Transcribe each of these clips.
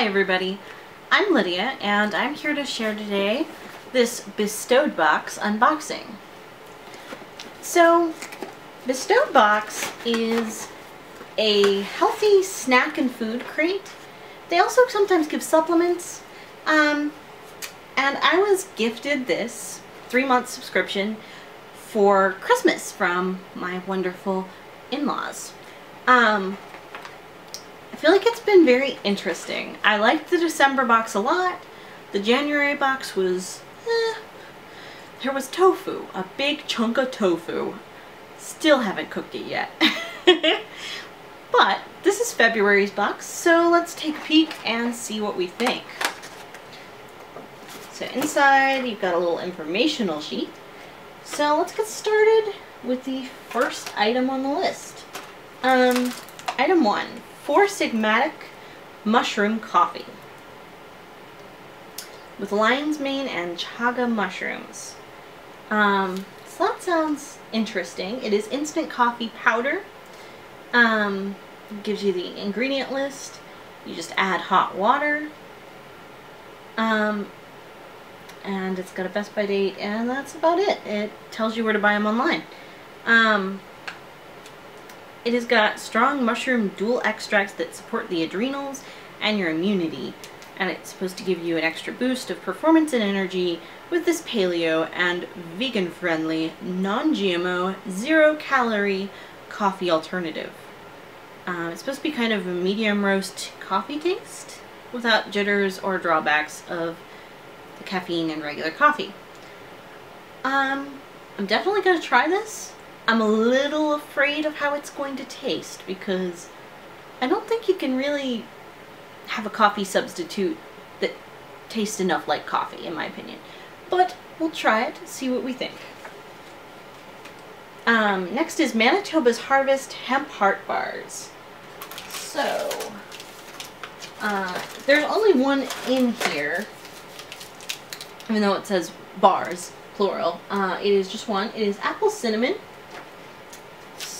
Hi everybody, I'm Lydia and I'm here to share today this Bestowed Box unboxing. So, Bestowed Box is a healthy snack and food crate. They also sometimes give supplements. Um, and I was gifted this three-month subscription for Christmas from my wonderful in-laws. Um, feel like it's been very interesting. I liked the December box a lot. The January box was, eh. There was tofu, a big chunk of tofu. Still haven't cooked it yet. but this is February's box, so let's take a peek and see what we think. So inside you've got a little informational sheet. So let's get started with the first item on the list. Um, item one, Four Sigmatic Mushroom Coffee with lion's mane and chaga mushrooms. Um, so that sounds interesting. It is instant coffee powder. Um, gives you the ingredient list. You just add hot water. Um, and it's got a Best By date, and that's about it. It tells you where to buy them online. Um, it has got strong mushroom dual extracts that support the adrenals and your immunity. And it's supposed to give you an extra boost of performance and energy with this paleo and vegan-friendly, non-GMO, zero-calorie coffee alternative. Um, it's supposed to be kind of a medium roast coffee taste without jitters or drawbacks of the caffeine in regular coffee. Um, I'm definitely going to try this. I'm a little afraid of how it's going to taste because I don't think you can really have a coffee substitute that tastes enough like coffee, in my opinion. But we'll try it, see what we think. Um, next is Manitoba's Harvest Hemp Heart Bars. So, uh, there's only one in here, even though it says bars, plural. Uh, it is just one. It is apple cinnamon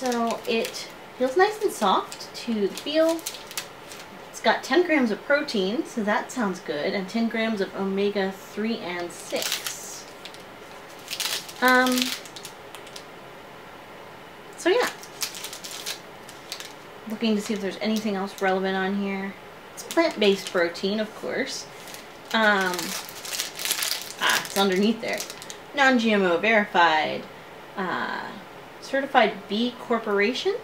so it feels nice and soft to feel. It's got 10 grams of protein, so that sounds good, and 10 grams of omega-3 and 6. Um, so yeah. Looking to see if there's anything else relevant on here. It's plant-based protein, of course. Um, ah, it's underneath there. Non-GMO verified. Uh, certified B Corporation.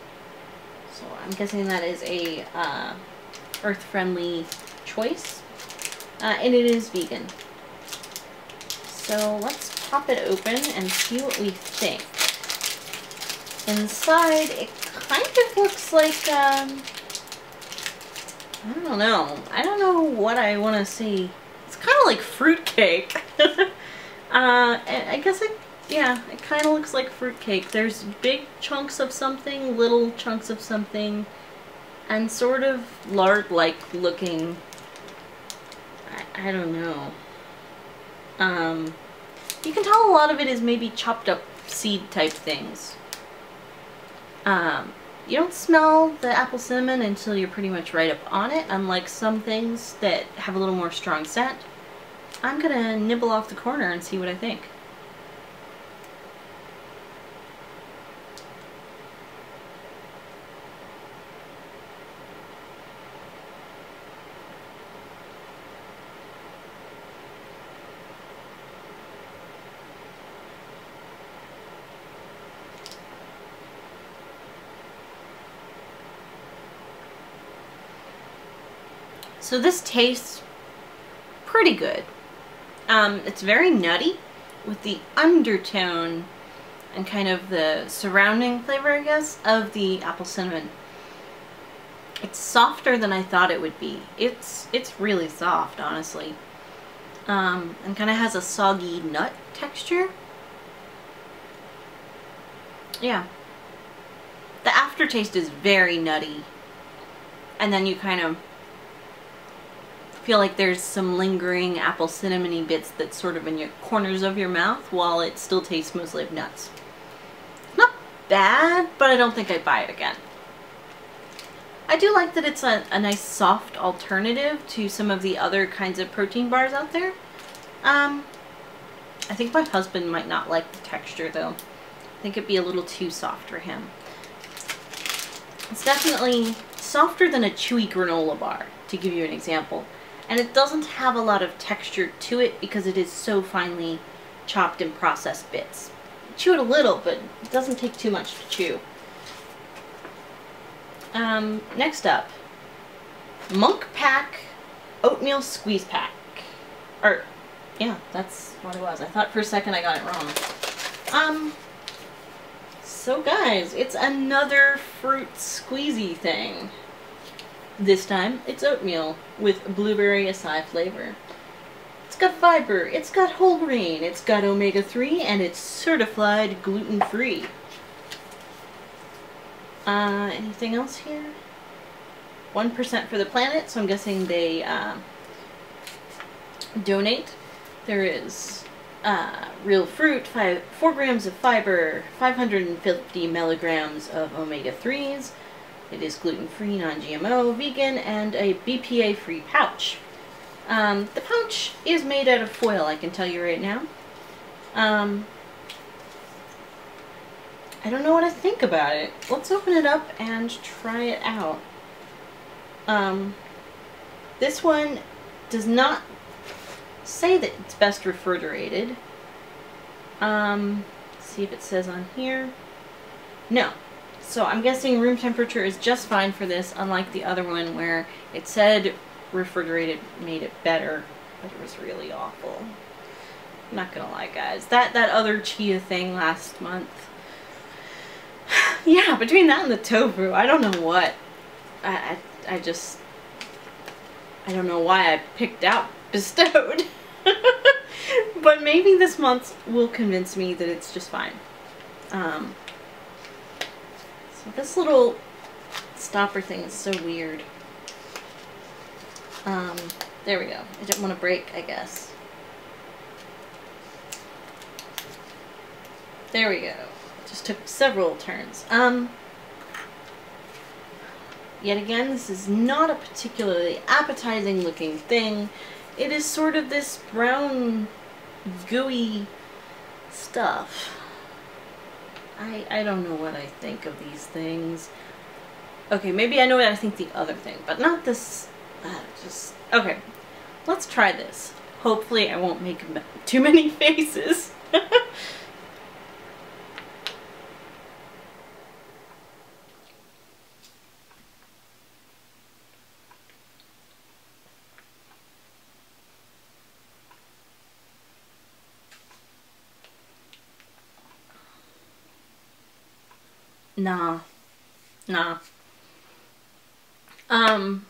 So I'm guessing that is a uh, earth-friendly choice. Uh, and it is vegan. So let's pop it open and see what we think. Inside, it kind of looks like, um, I don't know. I don't know what I want to say. It's kind of like fruitcake. uh, I guess it yeah, it kind of looks like fruitcake. There's big chunks of something, little chunks of something, and sort of lard-like looking, I, I don't know. Um, you can tell a lot of it is maybe chopped up seed type things. Um, you don't smell the apple cinnamon until you're pretty much right up on it, unlike some things that have a little more strong scent. I'm gonna nibble off the corner and see what I think. So this tastes pretty good. Um, it's very nutty with the undertone and kind of the surrounding flavor, I guess, of the apple cinnamon. It's softer than I thought it would be. It's it's really soft, honestly. Um, and kind of has a soggy nut texture. Yeah. The aftertaste is very nutty. And then you kind of feel like there's some lingering apple cinnamony bits that's sort of in your corners of your mouth while it still tastes mostly of nuts. Not bad, but I don't think I'd buy it again. I do like that it's a, a nice soft alternative to some of the other kinds of protein bars out there. Um, I think my husband might not like the texture though. I think it'd be a little too soft for him. It's definitely softer than a chewy granola bar, to give you an example. And it doesn't have a lot of texture to it because it is so finely chopped and processed bits. Chew it a little, but it doesn't take too much to chew. Um, next up, Munk Pack Oatmeal Squeeze Pack. Or, yeah, that's what it was. I thought for a second I got it wrong. Um, so guys, it's another fruit squeezy thing. This time, it's oatmeal with blueberry acai flavor. It's got fiber, it's got whole grain, it's got omega-3, and it's certified gluten-free. Uh, anything else here? 1% for the planet, so I'm guessing they uh, donate. There is uh, real fruit, five, 4 grams of fiber, 550 milligrams of omega-3s. It is gluten-free, non-GMO, vegan, and a BPA-free pouch. Um, the pouch is made out of foil, I can tell you right now. Um, I don't know what to think about it. Let's open it up and try it out. Um, this one does not say that it's best refrigerated. Um, see if it says on here. No. So I'm guessing room temperature is just fine for this, unlike the other one where it said refrigerated made it better, but it was really awful. I'm not gonna lie, guys. That that other chia thing last month yeah, between that and the tofu, I don't know what. I, I, I just, I don't know why I picked out bestowed. but maybe this month will convince me that it's just fine. Um, this little stopper thing is so weird. Um, there we go. I didn't want to break, I guess. There we go. Just took several turns. Um, yet again, this is not a particularly appetizing looking thing. It is sort of this brown, gooey stuff. I, I don't know what I think of these things. Okay, maybe I know what I think the other thing, but not this. Uh, just okay. Let's try this. Hopefully, I won't make too many faces. Nah. Nah. Um.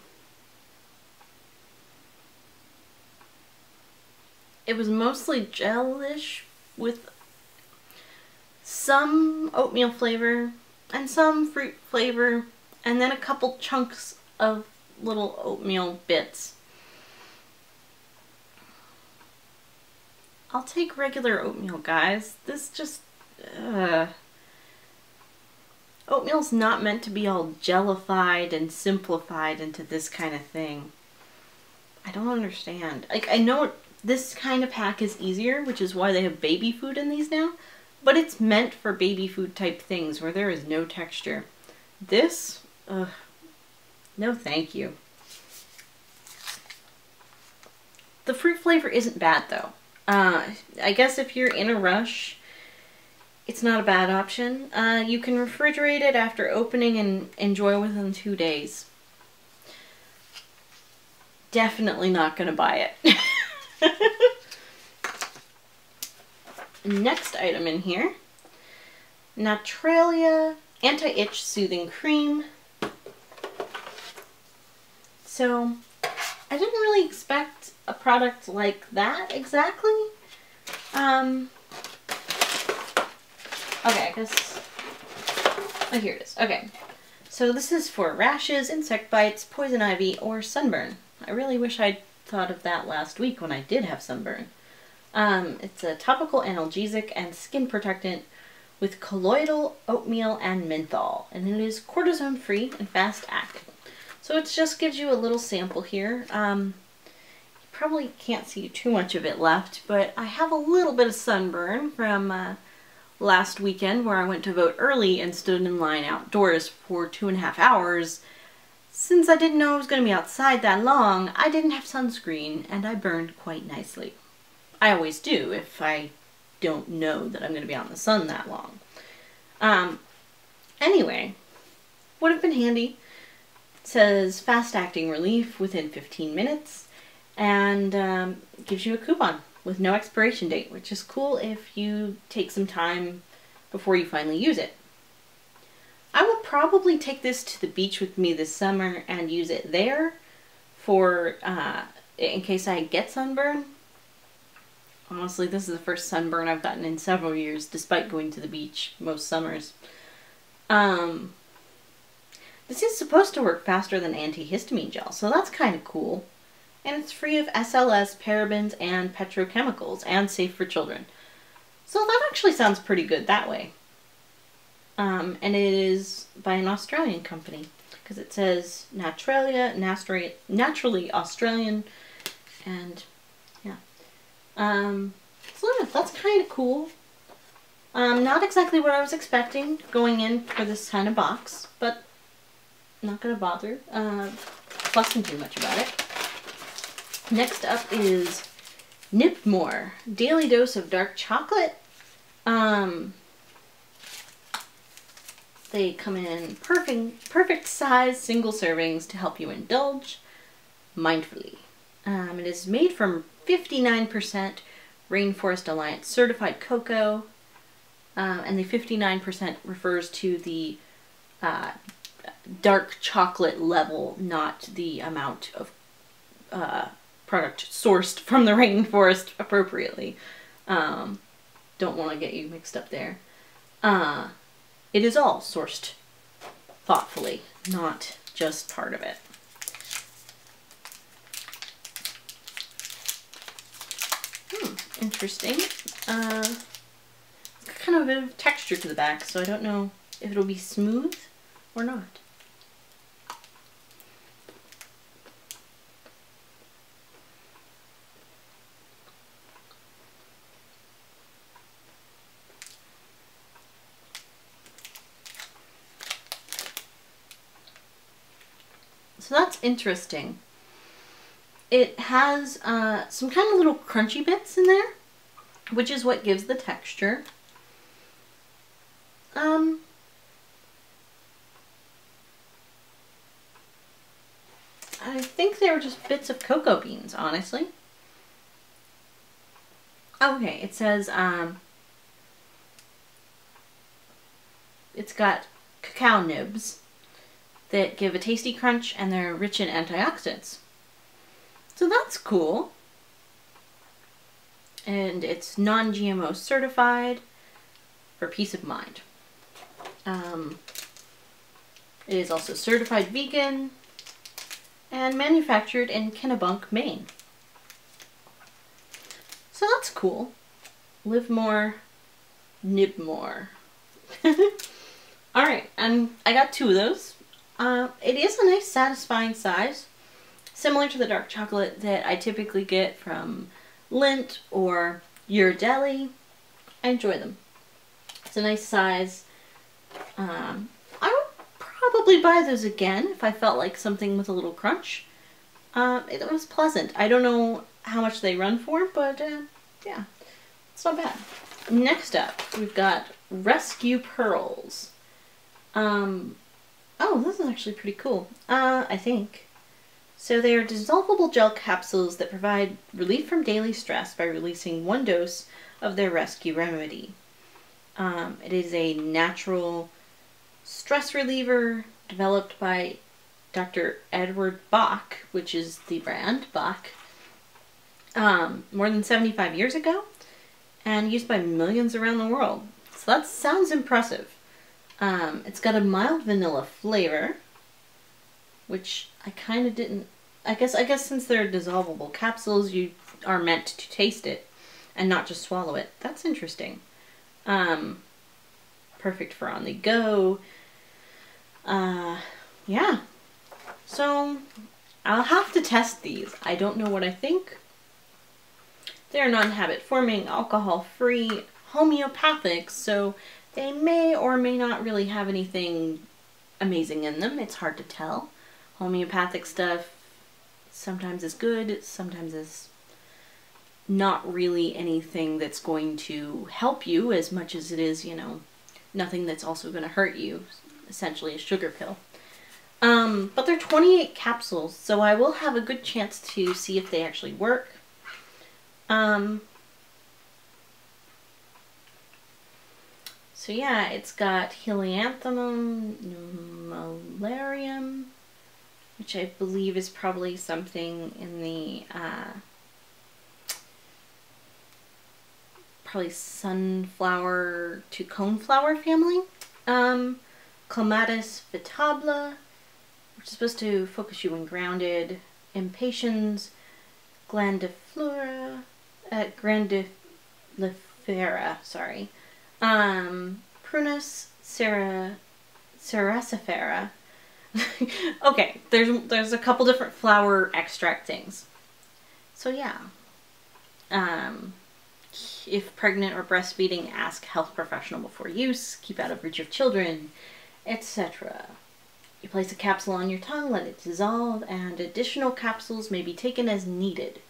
It was mostly gelish with some oatmeal flavor and some fruit flavor and then a couple chunks of little oatmeal bits. I'll take regular oatmeal, guys. This just... Uh, Oatmeal's not meant to be all jellified and simplified into this kind of thing. I don't understand. Like, I know this kind of pack is easier, which is why they have baby food in these now, but it's meant for baby food type things where there is no texture. This, ugh, no thank you. The fruit flavor isn't bad though. Uh, I guess if you're in a rush it's not a bad option. Uh, you can refrigerate it after opening and enjoy within two days. Definitely not going to buy it. Next item in here, Natralia Anti-Itch Soothing Cream. So, I didn't really expect a product like that exactly. Um, Okay, I guess... Oh, here it is. Okay. So this is for rashes, insect bites, poison ivy, or sunburn. I really wish I'd thought of that last week when I did have sunburn. Um, it's a topical analgesic and skin protectant with colloidal, oatmeal, and menthol, and it is cortisone-free and fast-acting. So it just gives you a little sample here. Um, you probably can't see too much of it left, but I have a little bit of sunburn from uh, last weekend where I went to vote early and stood in line outdoors for two and a half hours. Since I didn't know I was going to be outside that long, I didn't have sunscreen and I burned quite nicely. I always do if I don't know that I'm going to be out in the sun that long. Um, anyway, would have been handy. It says fast acting relief within 15 minutes and um, gives you a coupon with no expiration date, which is cool if you take some time before you finally use it. I will probably take this to the beach with me this summer and use it there for uh, in case I get sunburn. Honestly, this is the first sunburn I've gotten in several years, despite going to the beach most summers. Um, this is supposed to work faster than antihistamine gel, so that's kind of cool and it's free of SLS, parabens, and petrochemicals, and safe for children. So that actually sounds pretty good that way. Um, and it is by an Australian company, because it says Natralia, naturally, naturally Australian, and yeah. Um, so yeah, that's kind of cool. Um, not exactly what I was expecting going in for this kind of box, but not gonna bother uh, fussing too much about it. Next up is NibMor, Daily Dose of Dark Chocolate. Um, they come in perfect, perfect size single servings to help you indulge mindfully. Um, it is made from 59% Rainforest Alliance certified cocoa, um, and the 59% refers to the uh, dark chocolate level, not the amount of uh, product sourced from the rainforest appropriately. Um, don't want to get you mixed up there. Uh, it is all sourced thoughtfully, not just part of it. Hmm, interesting. Uh, kind of a bit of texture to the back, so I don't know if it'll be smooth or not. So that's interesting. It has uh, some kind of little crunchy bits in there, which is what gives the texture. Um, I think they were just bits of cocoa beans, honestly. Okay, it says um, it's got cacao nibs that give a tasty crunch and they're rich in antioxidants. So that's cool. And it's non-GMO certified for peace of mind. Um, it is also certified vegan and manufactured in Kennebunk, Maine. So that's cool. Live more, nib more. Alright, and I got two of those. Uh, it is a nice satisfying size, similar to the dark chocolate that I typically get from Lindt or Ghirardelli. I enjoy them. It's a nice size. Um, I would probably buy those again if I felt like something with a little crunch. Uh, it was pleasant. I don't know how much they run for, but uh, yeah, it's not bad. Next up, we've got Rescue Pearls. Um, Oh, this is actually pretty cool. Uh, I think. So they are dissolvable gel capsules that provide relief from daily stress by releasing one dose of their rescue remedy. Um, it is a natural stress reliever developed by Dr. Edward Bach, which is the brand, Bach, um, more than 75 years ago and used by millions around the world. So that sounds impressive. Um, it's got a mild vanilla flavor, which I kind of didn't. I guess I guess since they're dissolvable capsules, you are meant to taste it and not just swallow it. That's interesting. Um, perfect for on the go. Uh, yeah, So I'll have to test these. I don't know what I think. They're non-habit forming, alcohol free, homeopathic, so they may or may not really have anything amazing in them. It's hard to tell. Homeopathic stuff sometimes is good, sometimes is not really anything that's going to help you as much as it is, you know, nothing that's also going to hurt you. Essentially a sugar pill. Um, but they're 28 capsules, so I will have a good chance to see if they actually work. Um, so yeah, it's got Helianthemum nummularium, which I believe is probably something in the uh, probably sunflower to coneflower family. Um, Clematis vitabla, which is supposed to focus you when grounded. Impatiens, glandiflora, uh, grandifera, sorry. Um, Prunus cera, okay, there's there's a couple different flower extract things. So yeah. Um, if pregnant or breastfeeding, ask health professional before use. Keep out of reach of children, etc. You place a capsule on your tongue, let it dissolve, and additional capsules may be taken as needed.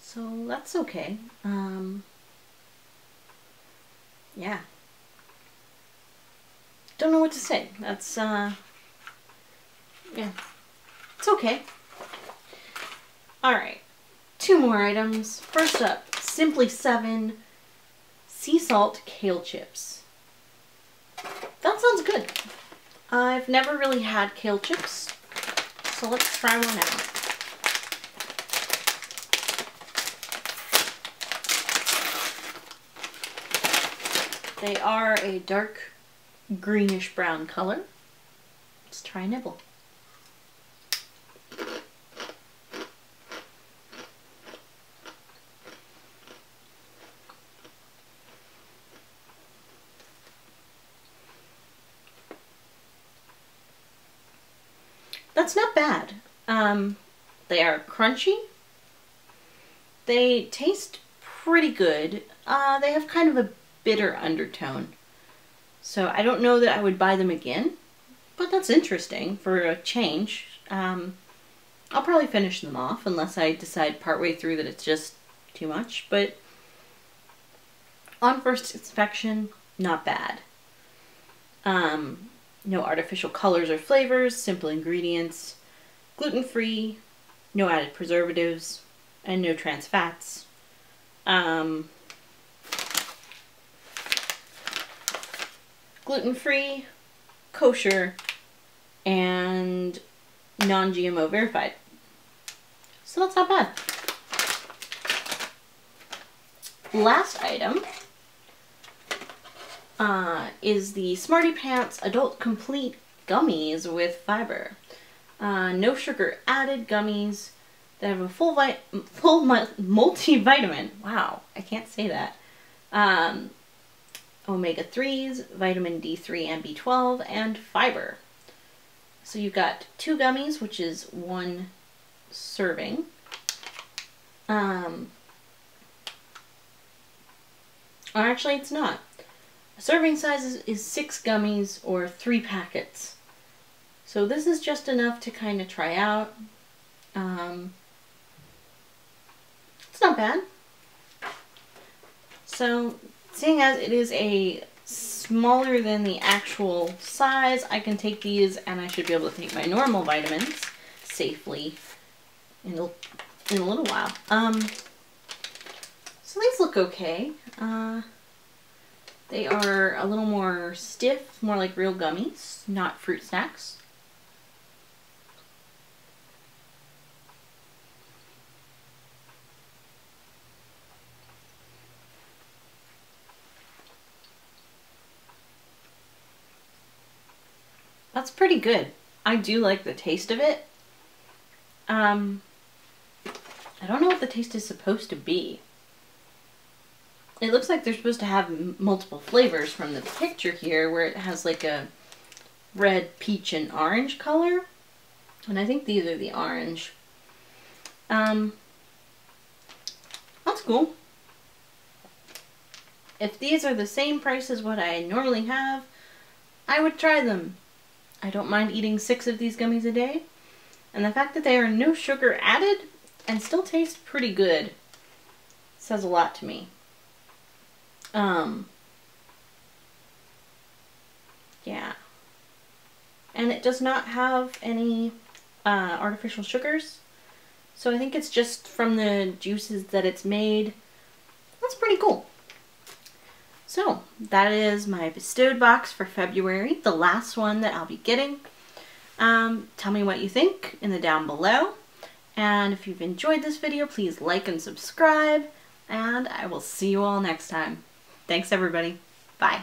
So that's okay. Um, yeah. Don't know what to say. That's, uh, yeah. It's okay. Alright. Two more items. First up, Simply 7 sea salt kale chips. That sounds good. I've never really had kale chips, so let's try one out. They are a dark greenish brown color. Let's try a nibble. That's not bad. Um, they are crunchy. They taste pretty good. Uh, they have kind of a bitter undertone. So I don't know that I would buy them again, but that's interesting for a change. Um, I'll probably finish them off unless I decide partway through that it's just too much, but on first inspection, not bad. Um, no artificial colors or flavors, simple ingredients, gluten-free, no added preservatives, and no trans fats. Um, gluten-free, kosher, and non-GMO verified. So that's not bad. Last item uh, is the Smarty Pants Adult Complete Gummies with fiber. Uh, no sugar added gummies that have a full, full multivitamin. Wow, I can't say that. Um, omega-3s, vitamin D3 and B12, and fiber. So you've got two gummies, which is one serving. Um, or actually, it's not. Serving size is, is six gummies or three packets. So this is just enough to kind of try out. Um, it's not bad. So seeing as it is a smaller than the actual size, I can take these and I should be able to take my normal vitamins safely in a, in a little while. Um, so these look okay. Uh, they are a little more stiff, more like real gummies, not fruit snacks. That's pretty good. I do like the taste of it. Um, I don't know what the taste is supposed to be. It looks like they're supposed to have multiple flavors from the picture here where it has like a red, peach, and orange color. And I think these are the orange. Um, that's cool. If these are the same price as what I normally have, I would try them. I don't mind eating six of these gummies a day. And the fact that they are no sugar added and still taste pretty good says a lot to me. Um, yeah. And it does not have any uh, artificial sugars. So I think it's just from the juices that it's made. That's pretty cool. So that is my bestowed box for February, the last one that I'll be getting. Um, tell me what you think in the down below. And if you've enjoyed this video, please like and subscribe. And I will see you all next time. Thanks everybody. Bye.